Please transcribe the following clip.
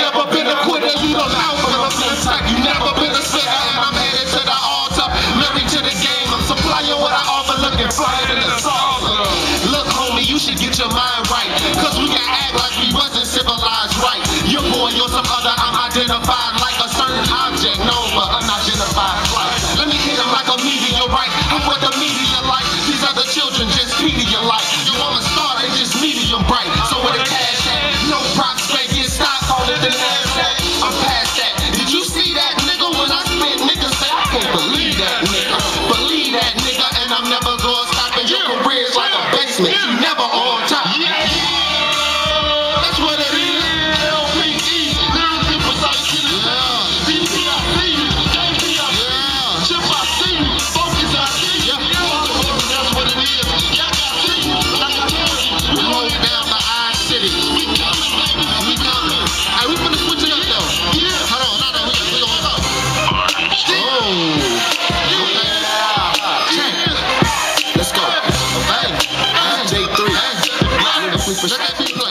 never been a quitter, you don't know what I'm saying. Like you never been a sitter, and I'm headed to the altar. Married to the game, I'm supplying what I offer, looking flyer than a saucer. Look, homie, you should get your mind right, cause we can act like we wasn't civilized right. Your boy, you're some other, I'm identified like a certain object, No, but unidentified flight. Let me hit him like a meteorite, I'm what the media like. These other children just media like. Yo, I'm a they just medium bright. Netflix. Never on top. muito. Para